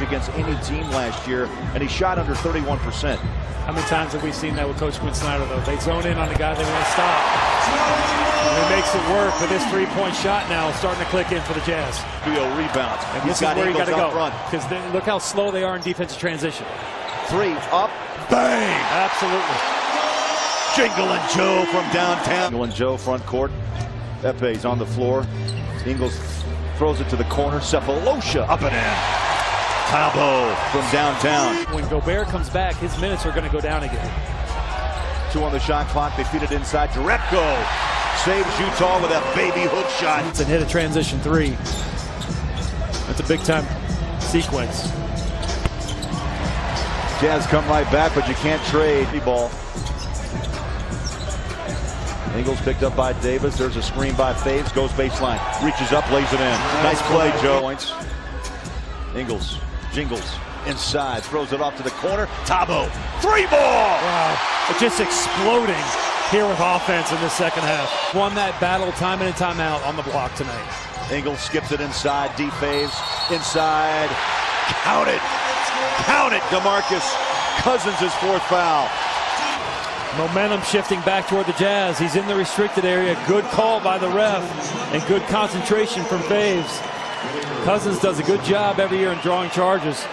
against any team last year, and he shot under 31%. How many times have we seen that with Coach Quin Snyder, though? They zone in on the guy they want to stop. And he makes it work, but this three-point shot now starting to click in for the Jazz. Trio rebounds. And He's this got is where you got to go. front. Because look how slow they are in defensive transition. Three, up, bang! Absolutely. Jingle and Joe from downtown. Jingle and Joe front court. Pepe's on the floor. Ingles throws it to the corner. Sefolosha up and in. Thabo from downtown. When Gobert comes back, his minutes are going to go down again. Two on the shot clock. They feed it inside. Jerebko saves Utah with a baby hook shot. And hit a transition three. That's a big time sequence. Jazz come right back, but you can't trade the ball. Ingles picked up by Davis. There's a screen by Faves. Goes baseline. Reaches up, lays it in. Nice play, Joe. Points. Ingles jingles inside. Throws it off to the corner. Thabo. Three ball. Wow. Just exploding here with offense in the second half. Won that battle time in and time out on the block tonight. Ingles skips it inside. D Faves. Inside. Count it. Count it. DeMarcus Cousins' fourth foul. Momentum shifting back toward the Jazz. He's in the restricted area. Good call by the ref and good concentration from Faves. Cousins does a good job every year in drawing charges,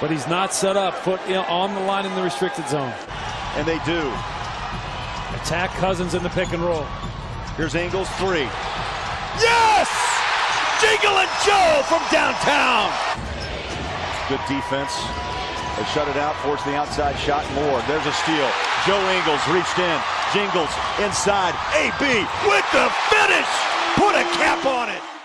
but he's not set up. Foot on the line in the restricted zone. And they do. Attack Cousins in the pick and roll. Here's Ingles three. Yes! Jingle and Joe from downtown. Good defense. They shut it out, force the outside shot more. There's a steal. Joe Ingles reached in. Jingles inside. AB with the finish. Put a cap on it.